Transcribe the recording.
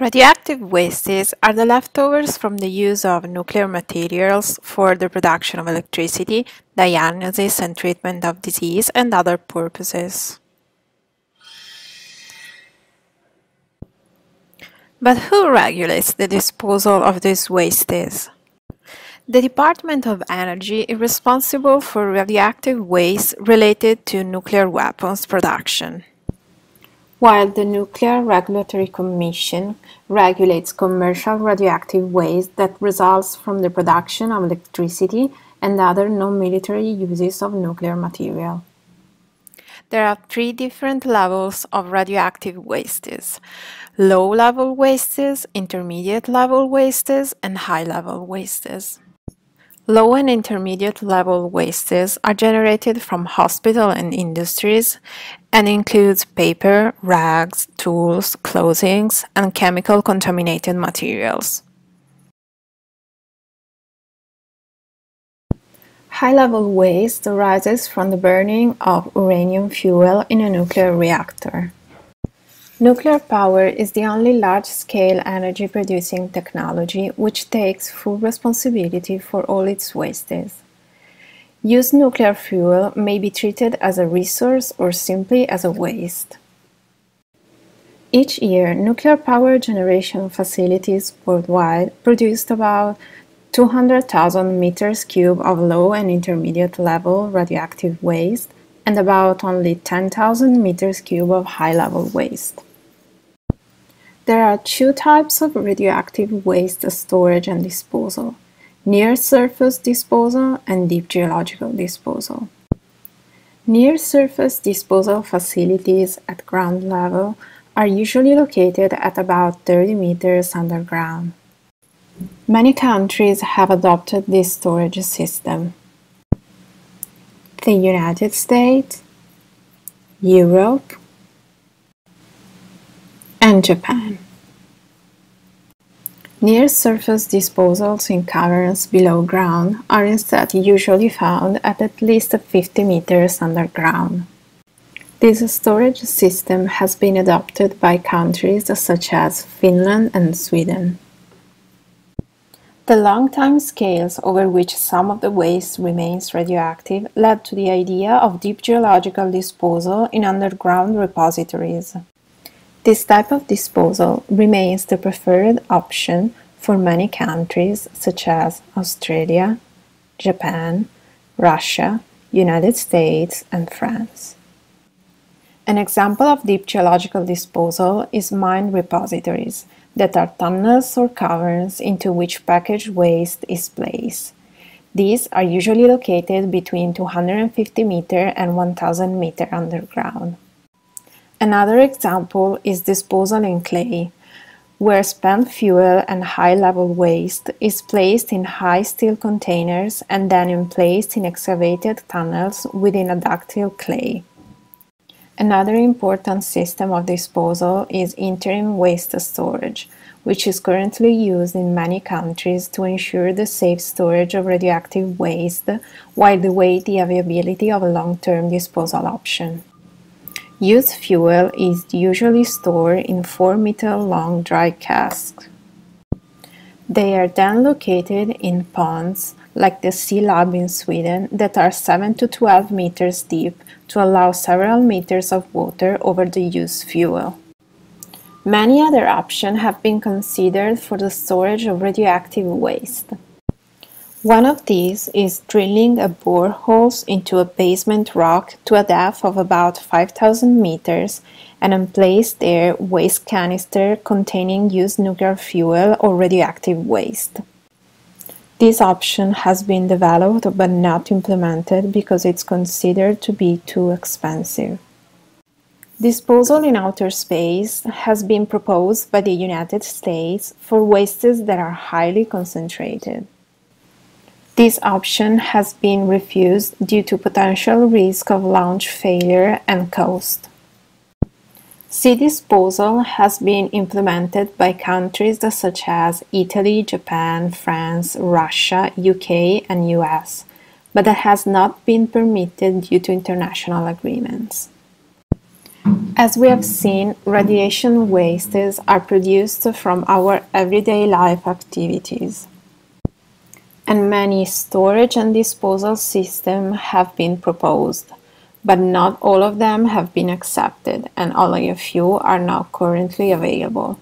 Radioactive wastes are the leftovers from the use of nuclear materials for the production of electricity, diagnosis and treatment of disease, and other purposes. But who regulates the disposal of these wastes? The Department of Energy is responsible for radioactive waste related to nuclear weapons production while the Nuclear Regulatory Commission regulates commercial radioactive waste that results from the production of electricity and other non-military uses of nuclear material. There are three different levels of radioactive wastes. Low-level wastes, intermediate-level wastes, and high-level wastes. Low and intermediate level wastes are generated from hospital and industries and includes paper, rags, tools, clothings, and chemical contaminated materials. High-level waste arises from the burning of uranium fuel in a nuclear reactor. Nuclear power is the only large-scale energy-producing technology which takes full responsibility for all its wastes. Used nuclear fuel may be treated as a resource or simply as a waste. Each year, nuclear power generation facilities worldwide produced about 200,000 meters cube of low and intermediate level radioactive waste and about only 10,000 meters cube of high level waste. There are two types of radioactive waste storage and disposal, near-surface disposal and deep geological disposal. Near-surface disposal facilities at ground level are usually located at about 30 meters underground. Many countries have adopted this storage system. The United States, Europe, and Japan. Near-surface disposals in caverns below ground are instead usually found at at least 50 meters underground. This storage system has been adopted by countries such as Finland and Sweden. The long time scales over which some of the waste remains radioactive led to the idea of deep geological disposal in underground repositories. This type of disposal remains the preferred option for many countries such as Australia, Japan, Russia, United States, and France. An example of deep geological disposal is mine repositories, that are tunnels or caverns into which packaged waste is placed. These are usually located between 250 meter and 1000 meter underground. Another example is disposal in clay, where spent fuel and high-level waste is placed in high steel containers and then emplaced in excavated tunnels within a ductile clay. Another important system of disposal is interim waste storage, which is currently used in many countries to ensure the safe storage of radioactive waste while they wait the availability of a long-term disposal option. Used fuel is usually stored in 4 meter long dry casks. They are then located in ponds like the CLAB in Sweden that are 7 to 12 meters deep to allow several meters of water over the used fuel. Many other options have been considered for the storage of radioactive waste. One of these is drilling a borehole into a basement rock to a depth of about 5,000 meters and then place there waste canister containing used nuclear fuel or radioactive waste. This option has been developed but not implemented because it's considered to be too expensive. Disposal in outer space has been proposed by the United States for wastes that are highly concentrated. This option has been refused due to potential risk of launch failure and cost. Sea disposal has been implemented by countries such as Italy, Japan, France, Russia, UK, and US, but that has not been permitted due to international agreements. As we have seen, radiation wastes are produced from our everyday life activities. And many storage and disposal systems have been proposed, but not all of them have been accepted, and only a few are now currently available.